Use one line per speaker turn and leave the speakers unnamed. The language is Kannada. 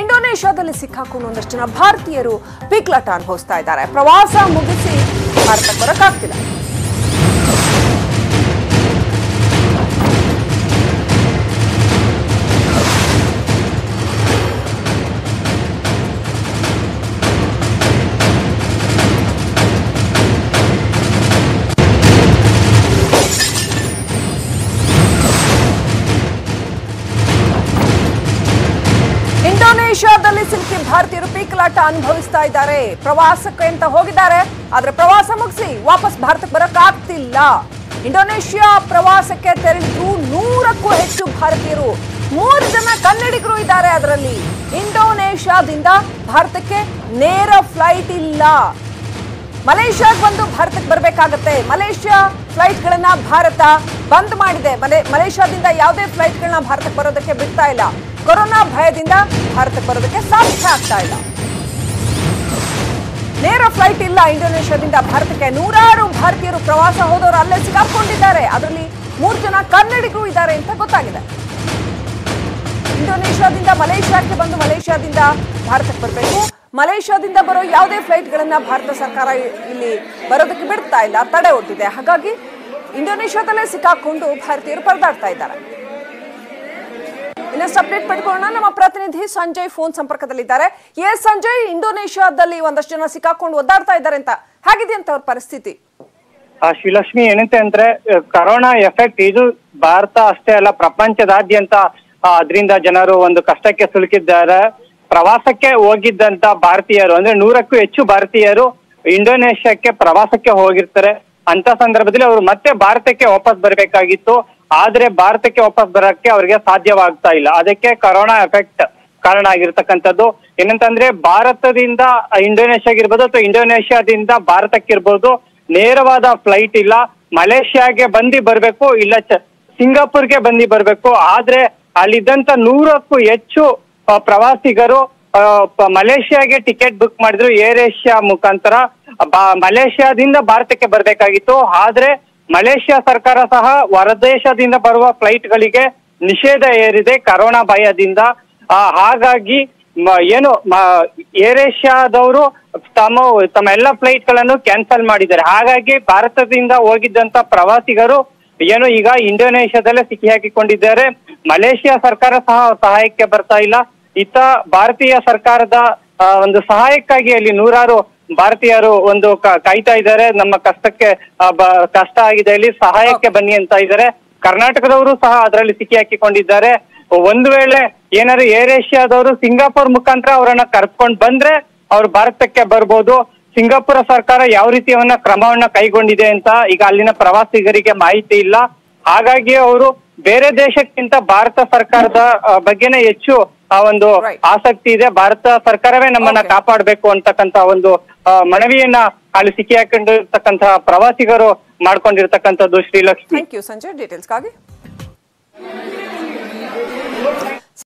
ಇಂಡೋನೇಷ್ಯಾದಲ್ಲಿ ಸಿಕ್ಕಾಕೊಂಡು ಒಂದಷ್ಟು ಜನ ಭಾರತೀಯರು ಪಿಕ್ಲಾಟ ಅನುಭವಿಸ್ತಾ ಇದ್ದಾರೆ. ಪ್ರವಾಸ ಮುಗಿಸಿ ಭಾರತಕ್ಕೆ ಬರೋಕ್ಕಾಗ್ತಿಲ್ಲ. ಸಿಲುಕಿ ಭಾರತೀಯರು ಪೀಕಲಾಟ ಅನುಭವಿಸ್ತಾ ಇದ್ದಾರೆ. ಪ್ರವಾಸಕ್ಕೆ ಅಂತ ಹೋಗಿದ್ದಾರೆ. ಆದ್ರೆ ಪ್ರವಾಸ ಮುಗಿಸಿ ವಾಪಸ್ ಭಾರತಕ್ಕೆ ಬರಕ್ ಆಗ್ತಿಲ್ಲ ಇಂಡೋನೇಷ್ಯಾ ಪ್ರವಾಸಕ್ಕೆ ತೆರಳಿದ್ರು ನೂರಕ್ಕೂ ಹೆಚ್ಚು ಭಾರತೀಯರು. ಮೂರು ಜನ ಕನ್ನಡಿಗರು ಇದ್ದಾರೆ ಅದರಲ್ಲಿ. ಇಂಡೋನೇಷ್ಯಾದಿಂದ ಭಾರತಕ್ಕೆ ನೇರ ಫ್ಲೈಟ್ ಇಲ್ಲ. ಮಲೇಷ್ಯಾಗೆ ಬಂದು ಭಾರತಕ್ಕೆ ಬರಬೇಕಾಗತ್ತೆ. ಮಲೇಷ್ಯಾ ಫ್ಲೈಟ್ಗಳನ್ನ ಭಾರತ ಬಂದ್ ಮಾಡಿದೆ. ಮಲೆ ಮಲೇಷ್ಯಾದಿಂದ ಯಾವುದೇ ಫ್ಲೈಟ್ಗಳನ್ನ ಭಾರತಕ್ಕೆ ಬರೋದಕ್ಕೆ ಬಿಡ್ತಾ ಇಲ್ಲ. ಕೊರೋನಾ ಭಯದಿಂದ ಭಾರತಕ್ಕೆ ಬರೋದಕ್ಕೆ ಸಾಧ್ಯ ಆಗ್ತಾ ಇಲ್ಲ. ನೇರ ಫ್ಲೈಟ್ ಇಲ್ಲ ಇಂಡೋನೇಷ್ಯಾದಿಂದ ಭಾರತಕ್ಕೆ ನೂರಾರು ಭಾರತೀಯರು ಪ್ರವಾಸ ಹೋದವರು ಅಲ್ಲೇ ಸಿಗಾಕೊಂಡಿದ್ದಾರೆ ಅದರಲ್ಲಿ ಮೂರು ಜನ ಕನ್ನಡಿಗರು ಇದ್ದಾರೆ ಅಂತ ಗೊತ್ತಾಗಿದೆ. ಇಂಡೋನೇಷ್ಯಾದಿಂದ ಮಲೇಷ್ಯಾಕ್ಕೆ ಬಂದು ಮಲೇಷ್ಯಾದಿಂದ ಭಾರತಕ್ಕೆ ಬರಬೇಕು. ಮಲೇಷ್ಯಾದಿಂದ ಬರೋ ಯಾವುದೇ ಫ್ಲೈಟ್ಗಳನ್ನು ಭಾರತ ಸರ್ಕಾರ ಇಲ್ಲಿ ಬರೋದಕ್ಕೆ ಬಿಡ್ತಾ ಇಲ್ಲ. ತಡೆ ಒಡ್ಡಿದೆ. ಹಾಗಾಗಿ ಇಂಡೋನೇಷ್ಯಾದಲ್ಲೇ ಸಿಕ್ಕಾಕೊಂಡು ಭಾರತೀಯರು ಪರದಾಡ್ತಾ ಇದ್ದಾರೆ. ಇನ್ನಷ್ಟು ಅಪ್ಡೇಟ್ ಪಡ್ಕೊಳ್ಳೋಣ. ನಮ್ಮ ಪ್ರತಿನಿಧಿ ಸಂಜಯ್ ಫೋನ್ ಸಂಪರ್ಕದಲ್ಲಿದ್ದಾರೆ. ಏ ಸಂಜಯ್, ಇಂಡೋನೇಷ್ಯಾದಲ್ಲಿ ಒಂದಷ್ಟು ಜನ ಸಿಕ್ಕಾಕೊಂಡು ಒದ್ದಾಡ್ತಾ ಇದ್ದಾರೆ ಅಂತ. ಹೇಗಿದೆ ಅಂತ ಅವ್ರ ಪರಿಸ್ಥಿತಿ?
ಶ್ರೀಲಕ್ಷ್ಮಿ ಏನಂತೆ ಅಂದ್ರೆ ಕರೋನಾ ಎಫೆಕ್ಟ್ ಇದು ಭಾರತ ಅಷ್ಟೇ ಅಲ್ಲ, ಪ್ರಪಂಚದಾದ್ಯಂತ ಅದರಿಂದ ಜನರು ಒಂದು ಕಷ್ಟಕ್ಕೆ ಸಿಲುಕಿದ್ದಾರೆ. ಪ್ರವಾಸಕ್ಕೆ ಹೋಗಿದ್ದಂತ ಭಾರತೀಯರು, ಅಂದ್ರೆ ನೂರಕ್ಕೂ ಹೆಚ್ಚು ಭಾರತೀಯರು ಇಂಡೋನೇಷ್ಯಾಕ್ಕೆ ಪ್ರವಾಸಕ್ಕೆ ಹೋಗಿರ್ತಾರೆ. ಅಂತ ಸಂದರ್ಭದಲ್ಲಿ ಅವರು ಮತ್ತೆ ಭಾರತಕ್ಕೆ ವಾಪಸ್ ಬರಬೇಕಾಗಿತ್ತು. ಆದ್ರೆ ಭಾರತಕ್ಕೆ ವಾಪಸ್ ಬರಕ್ಕೆ ಅವರಿಗೆ ಸಾಧ್ಯವಾಗ್ತಾ ಇಲ್ಲ. ಅದಕ್ಕೆ ಕರೋನಾ ಎಫೆಕ್ಟ್ ಕಾರಣ ಆಗಿರ್ತಕ್ಕಂಥದ್ದು. ಏನಂತಂದ್ರೆ ಭಾರತದಿಂದ ಇಂಡೋನೇಷ್ಯಾಗಿರ್ಬೋದು ಅಥವಾ ಇಂಡೋನೇಷ್ಯಾದಿಂದ ಭಾರತಕ್ಕಿರ್ಬೋದು ನೇರವಾದ ಫ್ಲೈಟ್ ಇಲ್ಲ. ಮಲೇಷ್ಯಾಗೆ ಬಂದು ಬರಬೇಕು, ಇಲ್ಲ ಸಿಂಗಾಪುರ್ಗೆ ಬಂದು ಬರಬೇಕು. ಆದ್ರೆ ಅಲ್ಲಿದ್ದಂತ ನೂರಕ್ಕೂ ಹೆಚ್ಚು ಪ್ರವಾಸಿಗರು ಮಲೇಷ್ಯಾಗೆ ಟಿಕೆಟ್ ಬುಕ್ ಮಾಡಿದ್ರು ಏರ್ ಏಷ್ಯಾ ಮುಖಾಂತರ. ಮಲೇಷ್ಯಾದಿಂದ ಭಾರತಕ್ಕೆ ಬರಬೇಕಾಗಿತ್ತು. ಆದ್ರೆ ಮಲೇಷ್ಯಾ ಸರ್ಕಾರ ಸಹ ಹೊರದೇಶದಿಂದ ಬರುವ ಫ್ಲೈಟ್ಗಳಿಗೆ ನಿಷೇಧ ಏರಿದೆ ಕರೋನಾ ಭಯದಿಂದ. ಹಾಗಾಗಿ ಏನು ಏರ್ ಏಷ್ಯಾದವರು ತಮ್ಮ ತಮ್ಮ ಎಲ್ಲ ಫ್ಲೈಟ್ಗಳನ್ನು ಕ್ಯಾನ್ಸಲ್ ಮಾಡಿದ್ದಾರೆ. ಹಾಗಾಗಿ ಭಾರತದಿಂದ ಹೋಗಿದ್ದಂತ ಪ್ರವಾಸಿಗರು ಏನು ಈಗ ಇಂಡೋನೇಷ್ಯಾದಲ್ಲೇ ಸಿಕ್ಕಿ ಹಾಕಿಕೊಂಡಿದ್ದಾರೆ. ಮಲೇಷ್ಯಾ ಸರ್ಕಾರ ಸಹ ಸಹಾಯಕ್ಕೆ ಬರ್ತಾ ಇಲ್ಲ. ಇತ್ತ ಭಾರತೀಯ ಸರ್ಕಾರದ ಒಂದು ಸಹಾಯಕ್ಕಾಗಿ ಅಲ್ಲಿ ನೂರಾರು ಭಾರತೀಯರು ಒಂದು ಕಾಯ್ತಾ ಇದ್ದಾರೆ. ನಮ್ಮ ಕಷ್ಟಕ್ಕೆ ಕಷ್ಟ ಆಗಿದೆ ಇಲ್ಲಿ. ಸಹಾಯಕ್ಕೆ ಬನ್ನಿ ಅಂತ ಇದ್ದಾರೆ. ಕರ್ನಾಟಕದವರು ಸಹ ಅದರಲ್ಲಿ ಸಿಕ್ಕಿ ಹಾಕಿಕೊಂಡಿದ್ದಾರೆ. ಒಂದು ವೇಳೆ ಏನಾದ್ರು ಏರ್ ಏಷ್ಯಾದವರು ಸಿಂಗಾಪುರ್ ಮುಖಾಂತರ ಅವರನ್ನ ಕರ್ಕೊಂಡು ಬಂದ್ರೆ ಅವ್ರು ಭಾರತಕ್ಕೆ ಬರ್ಬೋದು. ಸಿಂಗಾಪುರ ಸರ್ಕಾರ ಯಾವ ರೀತಿಯವನ್ನ ಕ್ರಮವನ್ನ ಕೈಗೊಂಡಿದೆ ಅಂತ ಈಗ ಅಲ್ಲಿನ ಪ್ರವಾಸಿಗರಿಗೆ ಮಾಹಿತಿ ಇಲ್ಲ. ಹಾಗಾಗಿ ಅವರು ಬೇರೆ ದೇಶಕ್ಕಿಂತ ಭಾರತ ಸರ್ಕಾರದ ಬಗ್ಗೆನೇ ಹೆಚ್ಚು ಆ ಒಂದು ಆಸಕ್ತಿ ಇದೆ. ಭಾರತ ಸರ್ಕಾರವೇ ನಮ್ಮನ್ನ. ಕಾಪಾಡಬೇಕು ಅಂತಕ್ಕಂತ ಒಂದು ಮನವಿಯನ್ನ ಅಲ್ಲಿ ಸಿಕ್ಕಿ ಹಾಕೊಂಡಿರ್ತಕ್ಕಂತಹ ಪ್ರವಾಸಿಗರು ಮಾಡ್ಕೊಂಡಿರ್ತಕ್ಕಂಥದ್ದು ಶ್ರೀಲಕ್ಷ್ಮಿ
ಥ್ಯಾಂಕ್ ಯು ಸಂಜಯ್ ಡೀಟೇಲ್ಸ್ಗಾಗಿ